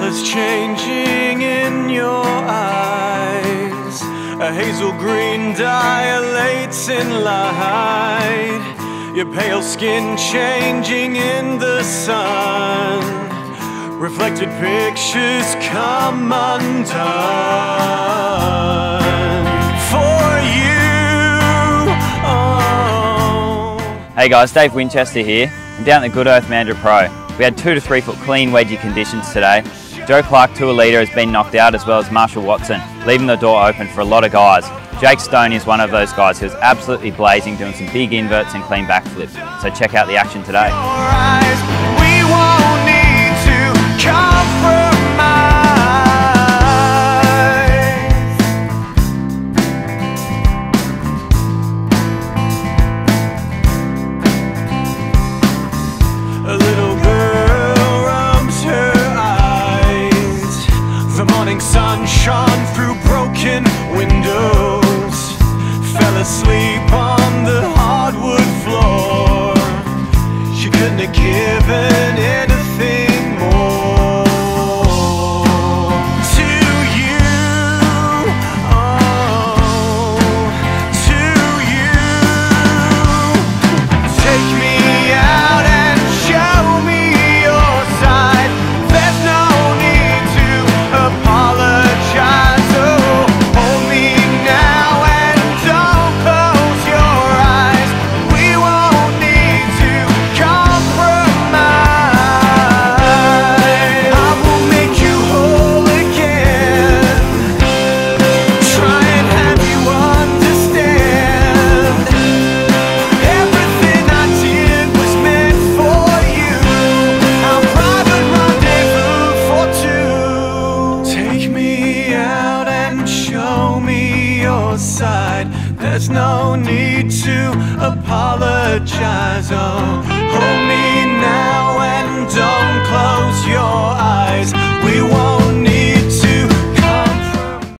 colors changing in your eyes. A hazel green dilates in light. Your pale skin changing in the sun. Reflected pictures come undone. For you. Oh. Hey guys, Dave Winchester here. I'm down at the Good Earth Mandurah Pro. We had two to three foot clean wedgie conditions today Joe Clark, tour leader, has been knocked out as well as Marshall Watson, leaving the door open for a lot of guys. Jake Stone is one of those guys who's absolutely blazing, doing some big inverts and clean backflips. So check out the action today. Asleep your side. There's no need to apologize. Oh,